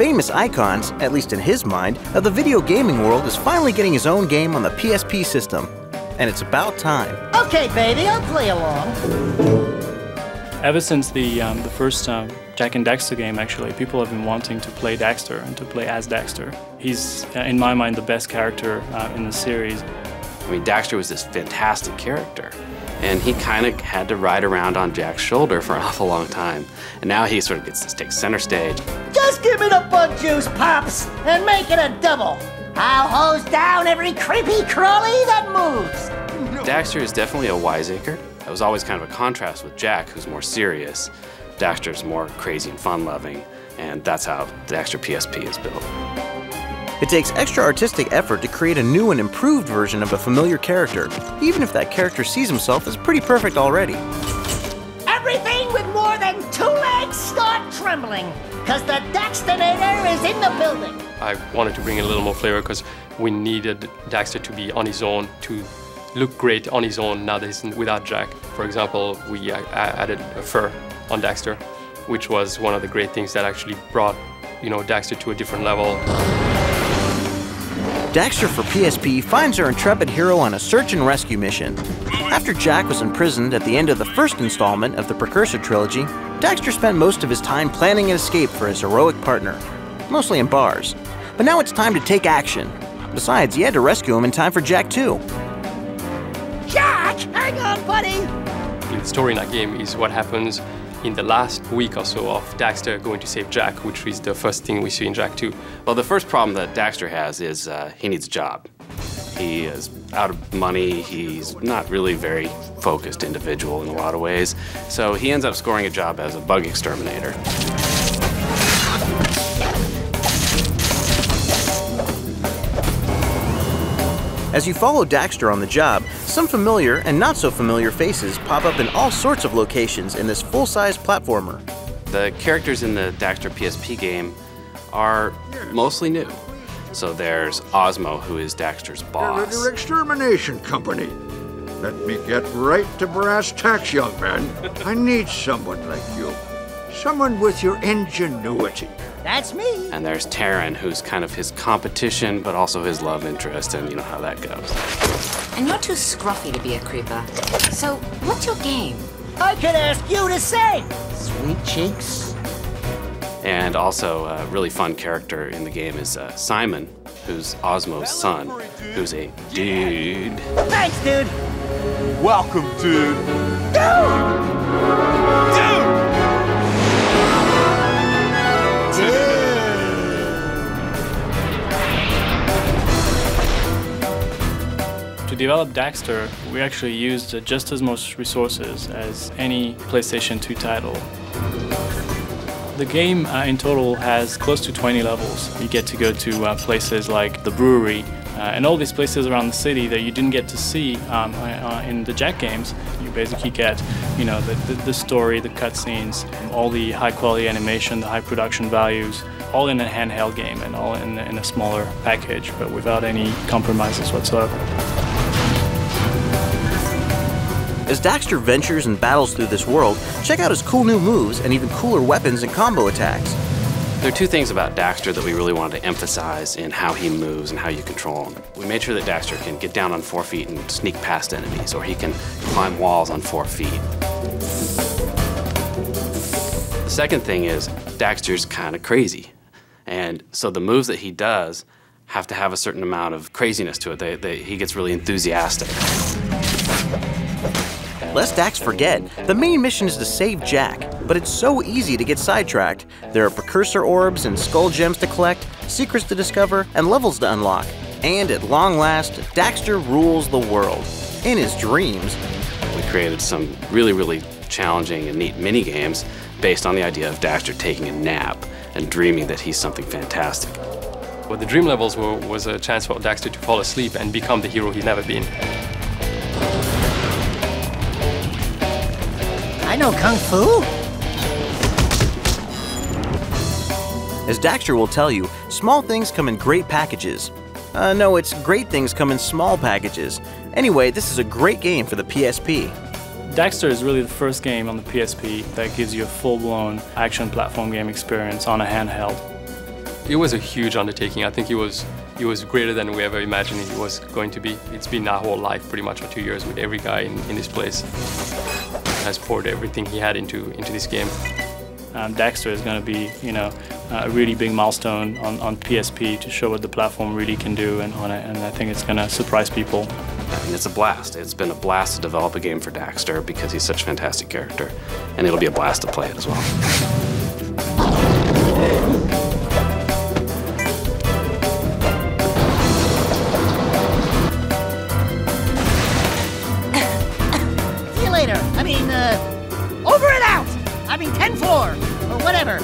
most famous icons, at least in his mind, of the video gaming world is finally getting his own game on the PSP system. And it's about time. Okay, baby, I'll play along. Ever since the um, the first um, Jak and Daxter game, actually, people have been wanting to play Daxter and to play as Daxter. He's, uh, in my mind, the best character uh, in the series. I mean, Daxter was this fantastic character, and he kind of had to ride around on Jak's shoulder for an awful long time. And now he sort of gets to take center stage. Just give me the bug juice, Pops, and make it a double. I'll hose down every creepy crawly that moves. Daxter is definitely a wiseacre. That was always kind of a contrast with Jak, who's more serious. Daxter's more crazy and fun-loving, and that's how Daxter PSP is built. It takes extra artistic effort to create a new and improved version of a familiar character, even if that character sees himself as pretty perfect already. Everything with more than two legs start trembling, because the Daxtonator is in the building. I wanted to bring in a little more flavor because we needed Daxter to be on his own, to look great on his own now that he's without Jak. For example, we uh, added a fur on Daxter, which was one of the great things that actually brought, you know, Daxter to a different level. Daxter for PSP finds our intrepid hero on a search and rescue mission. After Jak was imprisoned at the end of the first installment of the Precursor trilogy, Daxter spent most of his time planning an escape for his heroic partner, mostly in bars. But now it's time to take action. Besides, he had to rescue him in time for Jak, 2. Jak! hang on, buddy! The story in that game is what happens in the last week or so of Daxter going to save Jak, which is the first thing we see in Jak 2. Well, the first problem that Daxter has is uh, he needs a job. He is out of money, he's not really very focused individual in a lot of ways, so he ends up scoring a job as a bug exterminator. As you follow Daxter on the job, some familiar and not so familiar faces pop up in all sorts of locations in this full-size platformer. The characters in the Daxter PSP game are mostly new. So there's Osmo, who is Daxter's boss. Your extermination company. Let me get right to brass tacks, young man. I need someone like you. Someone with your ingenuity. That's me. And there's Taryn, who's kind of his competition, but also his love interest, and you know how that goes. And you're too scruffy to be a creeper. So, what's your game? I could ask you the same, sweet cheeks. And also, a really fun character in the game is uh, Simon, who's Osmo's son, who's a dude. Thanks, dude. Welcome, dude. Dude! To develop Daxter, we actually used just as much resources as any PlayStation 2 title. The game uh, in total has close to 20 levels. You get to go to uh, places like the brewery uh, and all these places around the city that you didn't get to see um, uh, in the Jak games. You basically get, you know, the, the, the story, the cutscenes, all the high quality animation, the high production values, all in a handheld game and all in, in a smaller package, but without any compromises whatsoever. As Daxter ventures and battles through this world, check out his cool new moves and even cooler weapons and combo attacks. There are two things about Daxter that we really wanted to emphasize in how he moves and how you control him. We made sure that Daxter can get down on four feet and sneak past enemies, or he can climb walls on four feet. The second thing is Daxter's kind of crazy. And so the moves that he does have to have a certain amount of craziness to it. They, they, he gets really enthusiastic. Lest Dax forget, the main mission is to save Jak, but it's so easy to get sidetracked. There are precursor orbs and skull gems to collect, secrets to discover, and levels to unlock. And at long last, Daxter rules the world. In his dreams. We created some really, really challenging and neat mini games based on the idea of Daxter taking a nap and dreaming that he's something fantastic. Well, the dream levels were, was a chance for Daxter to fall asleep and become the hero he's never been. Know Kung Fu. As Daxter will tell you, small things come in great packages. Uh, no, it's great things come in small packages. Anyway, this is a great game for the PSP. Daxter is really the first game on the PSP that gives you a full-blown action platform game experience on a handheld. It was a huge undertaking. I think it was it was greater than we ever imagined it was going to be. It's been our whole life pretty much for two years with every guy in, in this place. Has poured everything he had into into this game. Um, Daxter is going to be, you know, a really big milestone on, on PSP to show what the platform really can do, and on it, and I think it's going to surprise people. And it's a blast. It's been a blast to develop a game for Daxter because he's such a fantastic character, and it'll be a blast to play it as well. having 10 floor, or whatever.